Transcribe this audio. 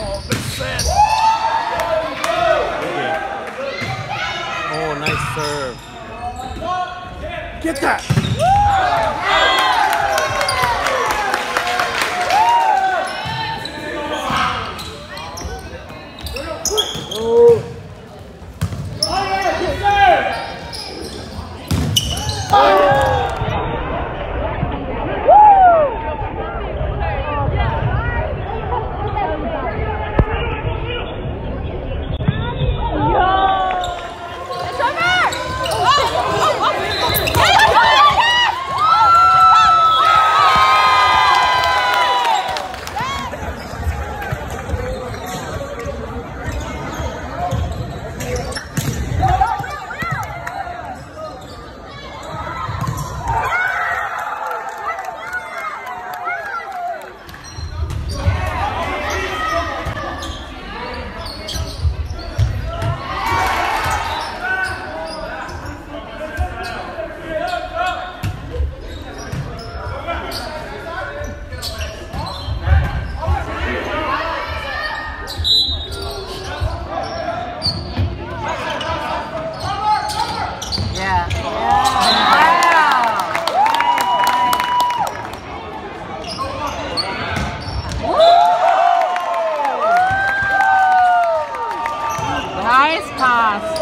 Oh serve. Get that! Yeah. Nice pass.